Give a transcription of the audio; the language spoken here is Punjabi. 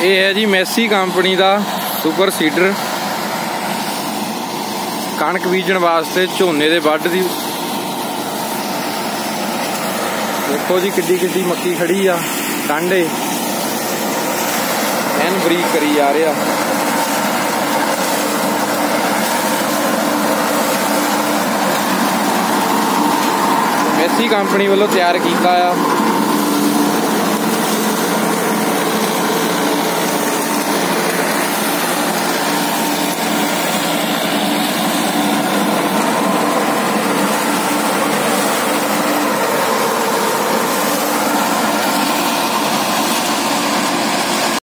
ਇਹ ਹੈ ਜੀ ਮੈਸੀ ਕੰਪਨੀ ਦਾ ਸੁਪਰ ਸੀਡਰ। ਕਣਕ ਬੀਜਣ ਵਾਸਤੇ ਝੋਨੇ ਦੇ ਵੱਢ ਦੀ। ਦੇਖੋ ਜੀ ਕਿੱਡੀ ਕਿੱਡੀ ਮੱਕੀ ਖੜੀ ਆ ਟਾਂਡੇ ਐਨ ਬਰੀਕ ਕਰੀ ਜਾ ਰਿਹਾ। ਮੈਸੀ ਕੰਪਨੀ ਵੱਲੋਂ ਤਿਆਰ ਕੀਤਾ ਆ।